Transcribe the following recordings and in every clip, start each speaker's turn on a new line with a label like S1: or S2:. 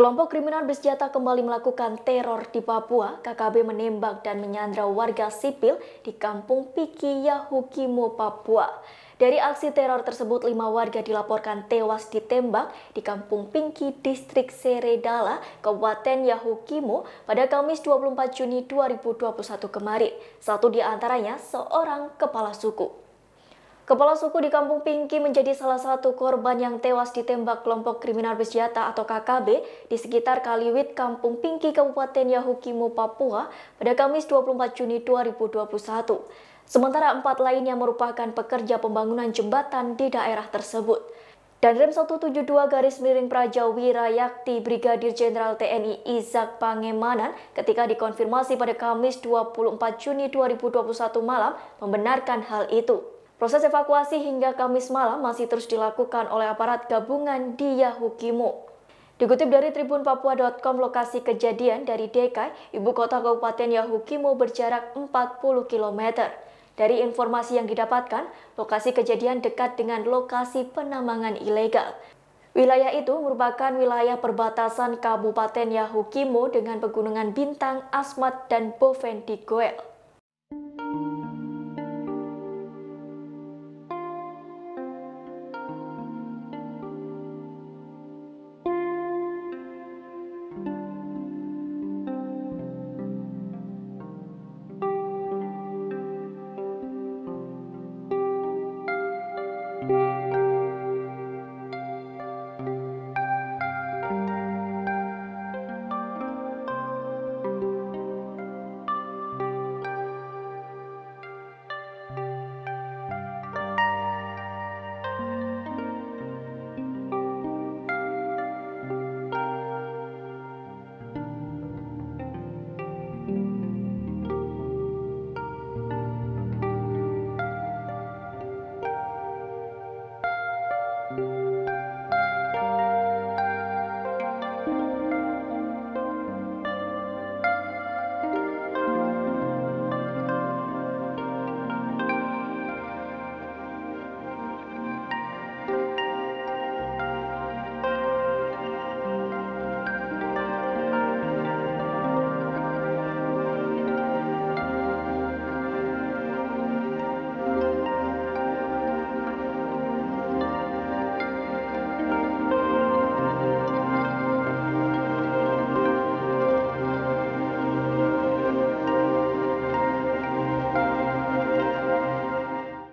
S1: Kelompok kriminal bersenjata kembali melakukan teror di Papua. KKB menembak dan menyandra warga sipil di kampung Piki Yahukimo, Papua. Dari aksi teror tersebut, lima warga dilaporkan tewas ditembak di kampung Pinki, distrik Seredala, Kabupaten Yahukimo pada Kamis 24 Juni 2021 kemarin. Satu di antaranya seorang kepala suku. Kepala suku di Kampung Pingki menjadi salah satu korban yang tewas ditembak kelompok kriminal bersenjata atau KKB di sekitar Kaliwit, Kampung Pingki, Kabupaten Yahukimo, Papua pada Kamis 24 Juni 2021. Sementara empat lainnya merupakan pekerja pembangunan jembatan di daerah tersebut. Dan Rem 172 garis miring Praja Wirayakti Brigadir Jenderal TNI Izak Pangemanan ketika dikonfirmasi pada Kamis 24 Juni 2021 malam membenarkan hal itu. Proses evakuasi hingga Kamis malam masih terus dilakukan oleh aparat gabungan di Yahukimo. Dikutip dari Tribun Papua.com, lokasi kejadian dari Dekai, ibu kota Kabupaten Yahukimo berjarak 40 km. Dari informasi yang didapatkan, lokasi kejadian dekat dengan lokasi penambangan ilegal. Wilayah itu merupakan wilayah perbatasan Kabupaten Yahukimo dengan pegunungan Bintang, Asmat, dan Boven di Goel.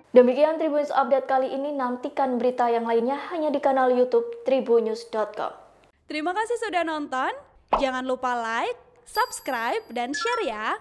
S1: Demikian Tribunnews Update kali ini, nantikan berita yang lainnya hanya di kanal Youtube tribunnews.com.
S2: Terima kasih sudah nonton, jangan lupa like, subscribe, dan share ya!